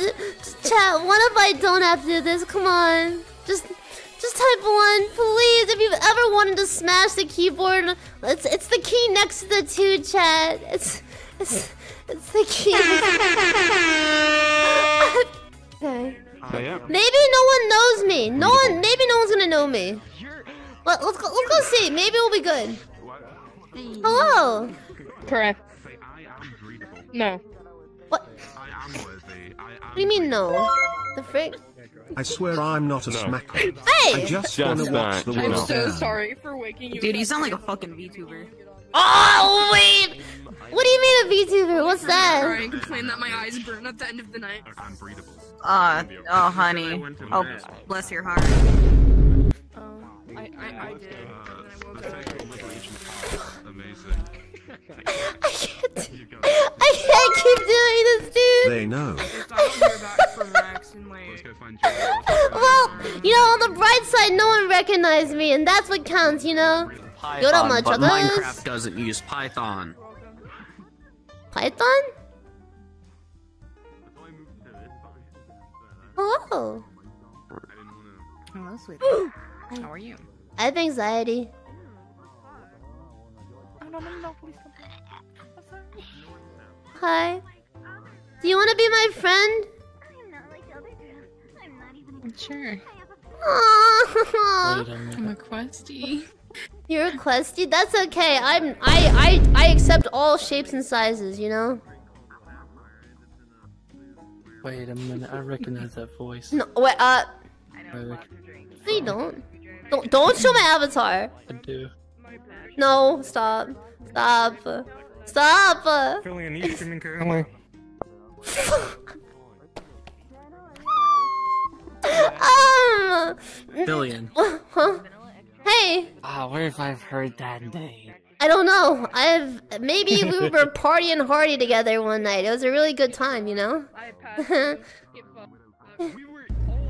j- j- chat. What if I don't have to do this? Come on, just just type one, please. If you've ever wanted to smash the keyboard, it's it's the key next to the two, chat. It's it's it's the key. okay. Yeah. Maybe no one knows me. No one. Maybe no one's gonna know me. But let's go. Let's go see. Maybe we'll be good. Hello. Correct. Say, I am breathable. No. What? I am worthy. I am What do you mean no? The frick? I swear I'm not a No. smack. I just, Just wanna watch that. the I'm world so burn. sorry for waking you Dude, you sound like a fucking VTuber. Oh wait! What do you mean a VTuber? What's that? Alright, complain that my eyes burn at the end of the night. I'm breathable. Uh, oh, honey. Oh, bless your heart. Oh, I, I, I did. Joe. Well, you know, on the bright side, no one recognized me, and that's what counts, you know. You're not much but. Minecraft doesn't use Python. Python? Before I move to this side, Hello. I didn't wanna. Hello, sweetie. How are you? I have anxiety. Oh, Hi. Do you want to be my friend? I'm not like the other girls. I'm not even a Sure. Aww. I'm a questie. You're a questie. That's okay. I'm. I. I. I accept all shapes and sizes. You know. Wait a minute, I recognize that voice. No. Wait. Uh. I, rec- No, you don't. Don't. Don't show my avatar. I do. No. Stop. Stop. Stop. Feeling a need streaming currently. Um. Filian. Huh? Hey. Ah, where have I heard that name? I don't know. I've maybe we were partying hardy together one night. It was a really good time, you know.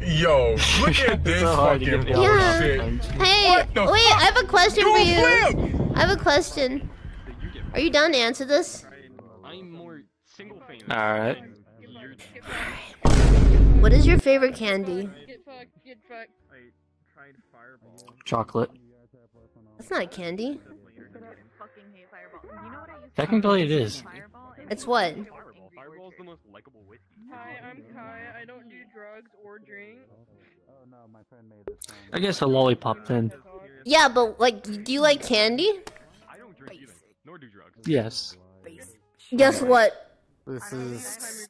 Yo, look at this so fucking get the Yeah. Hey, What the wait, I have a question Do for you. flip! I have a question. Are you down to answer this? I'm more single famous. Alright. What is your favorite candy? Get fucked, get fucked. I tried Fireball. Chocolate. That's not a candy. Technically it is. It's what? Fireball. Fireball's the most likable whiskey. Hi, I'm Kai. I don't do drugs or drink. I guess a lollipop then. Yeah, but like, do you like candy? I don't drink either, nor do drugs. Yes. Guess what? This is.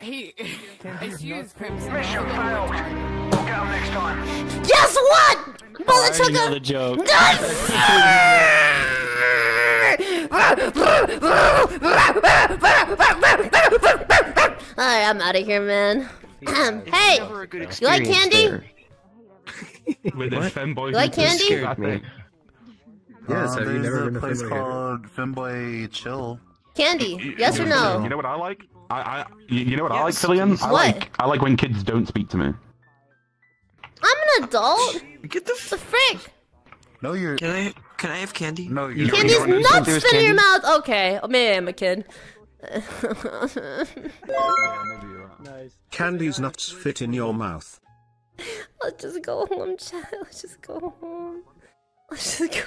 Hey, excuse Mission failed. We'll get 'em next time. Guess what? I Mother already know chucker. the joke. Alright, I'm out of here, man. hey, you like candy? With this femboy You like who just candy? Scared me. Yes, Uh, have you there's never a been a place Femboy called Femboy Chill. Candy? Yes or no? You know what I like? I, I, you you know what I like, Filian? I What? like, I like when kids don't speak to me. I'm an adult. Get the The frick? No, you're. Can I can I have candy? No, you're. Candy's you nuts there's spin in your mouth. Okay, oh, maybe I'm a kid. Nice. Candy's nuts fit in your mouth. Let's just go home, child. Let's just go home. Let's just go